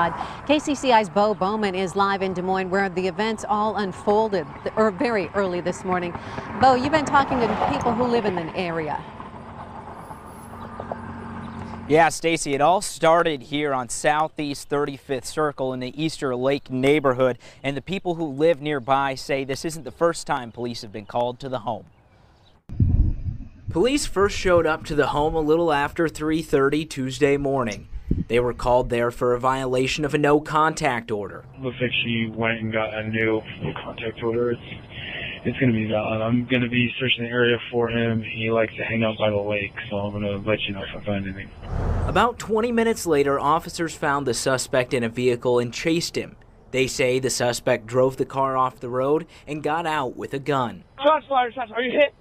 KCCI's Bo Bowman is live in Des Moines where the events all unfolded or very early this morning. Bo, you've been talking to people who live in the area. Yeah, Stacy, it all started here on Southeast 35th Circle in the Easter Lake neighborhood, and the people who live nearby say this isn't the first time police have been called to the home. Police first showed up to the home a little after 3:30 Tuesday morning. They were called there for a violation of a no contact order. Looks like she went and got a new no contact order. It's it's going to be valid. I'm going to be searching the area for him. He likes to hang out by the lake, so I'm going to let you know if I find anything. About 20 minutes later, officers found the suspect in a vehicle and chased him. They say the suspect drove the car off the road and got out with a gun. Shots fired, shots. Are you hit?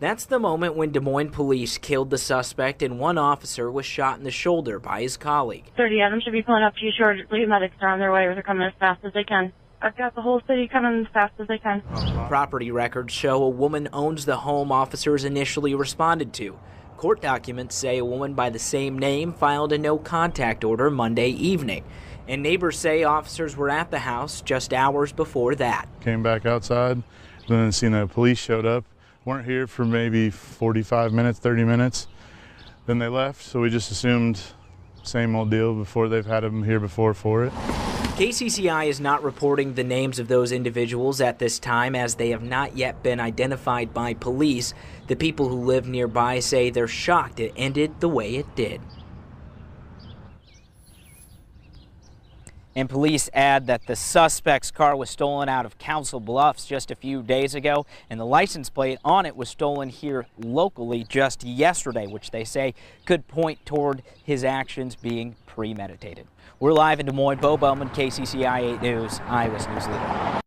That's the moment when Des Moines police killed the suspect and one officer was shot in the shoulder by his colleague. 30 of them should be pulling up to you shortly. Medics are on their way. They're coming as fast as they can. I've got the whole city coming as fast as they can. Property records show a woman owns the home officers initially responded to. Court documents say a woman by the same name filed a no contact order Monday evening. And neighbors say officers were at the house just hours before that. Came back outside, then seen the police showed up weren't here for maybe 45 minutes, 30 minutes. Then they left, so we just assumed same old deal before they've had them here before for it. KCCI is not reporting the names of those individuals at this time as they have not yet been identified by police. The people who live nearby say they're shocked it ended the way it did. And police add that the suspect's car was stolen out of Council Bluffs just a few days ago, and the license plate on it was stolen here locally just yesterday, which they say could point toward his actions being premeditated. We're live in Des Moines. Bo Bowman, KCCI 8 News, Iowa's News Leader.